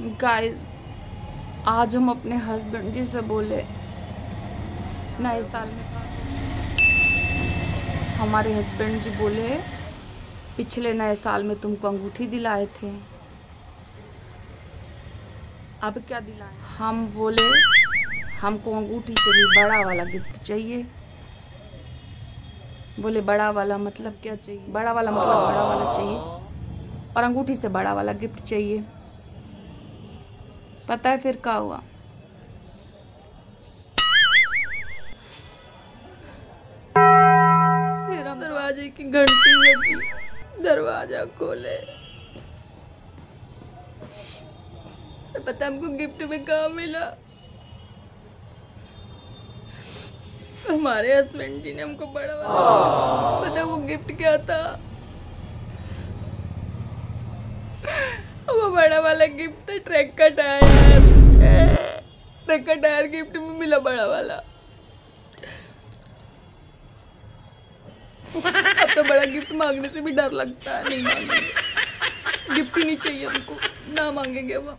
Guys आज हम अपने हस्बैंड जी से बोले, नए साल में हमारे हस्बैंड जी बोले, पिछले नए साल में तुमको अंगूठी दिलाए थे। अब क्या दिलाए? हम बोले, हमको अंगूठी से भी बड़ा वाला गिफ्ट चाहिए। बोले, बड़ा वाला मतलब क्या चाहिए? बड़ा वाला मतलब बड़ा वाला चाहिए। और अंगूठी से बड़ा वाला गिफ्ट चाहिए। पता है फिर क्या हुआ? दरवाजे की घंटी बजी। दरवाज़ा खोले। पता हमको गिफ्ट में कहा मिला? हमारे हस्बैंड जी ने हमको बड़ा पता वो गिफ्ट क्या था? वो बड़ा वाला गिफ्ट था, ट्रैक का टायर। ट्रैक का टायर गिफ्ट में मिला बड़ा वाला। अब तो बड़ा गिफ्ट मांगने से भी डर लगता है, नहीं मांगेंगे। गिफ्ट ही नहीं चाहिए हमको, ना मांगेंगे वो